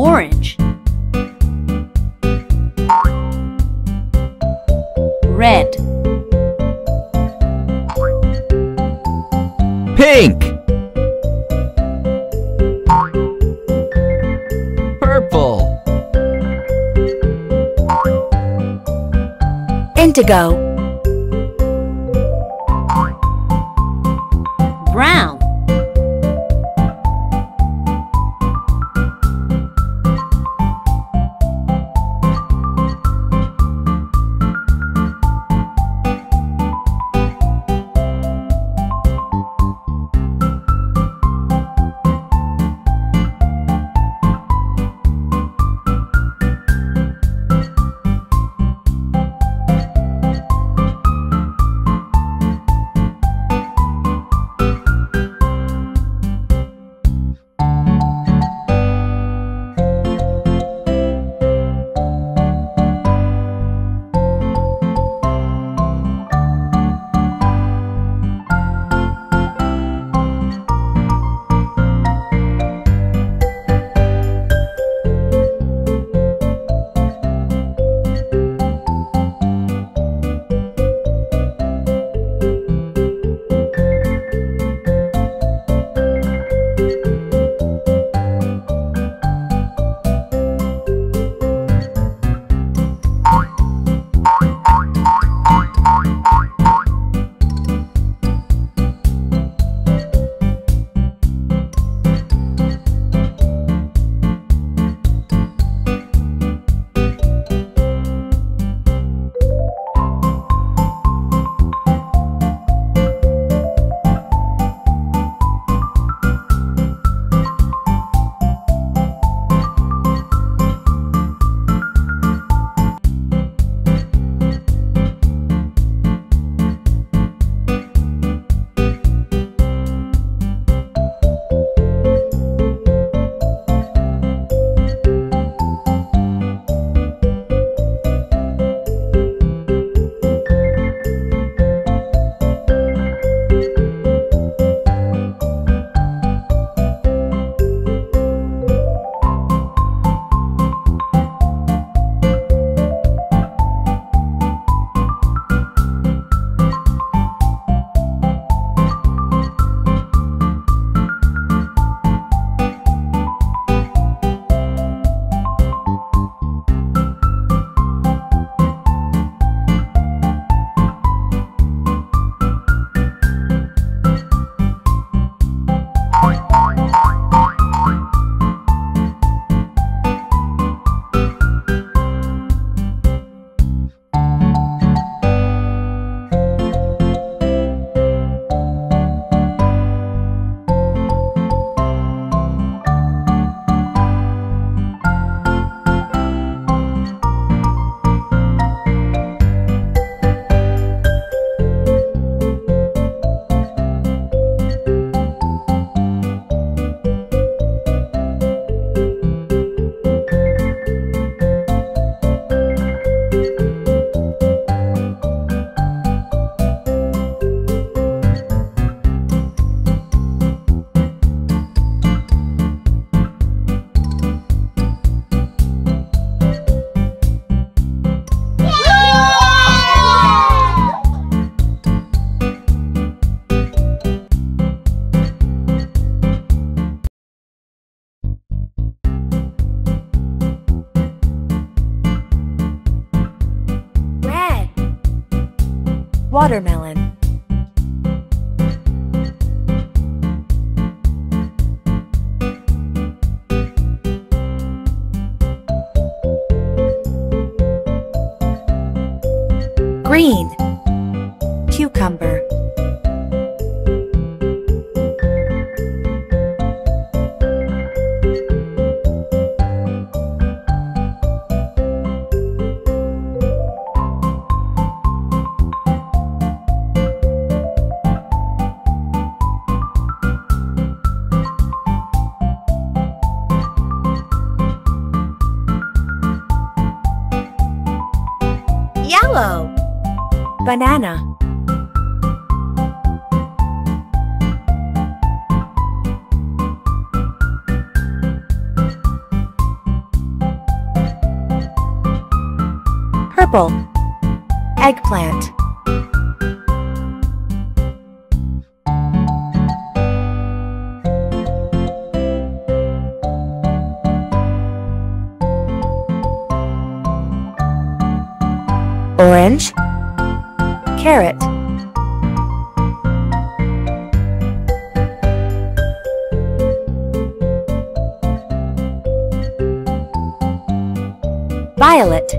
orange. Red. Pink. Purple. Indigo. Watermelon. Yellow. Banana. Purple. Eggplant. Orange. Carrot. Violet.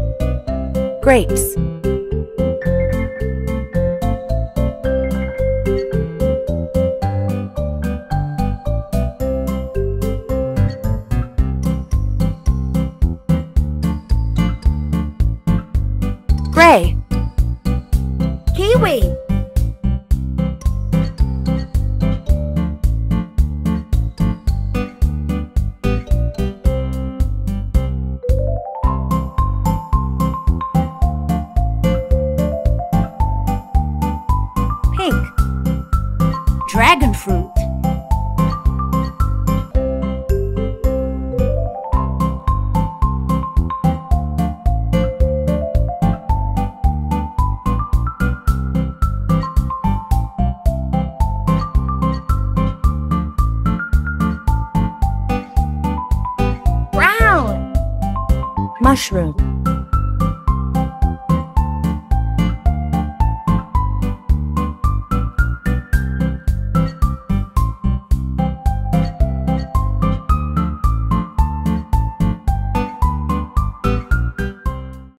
Grapes. Dragon fruit. Brown. Mushroom.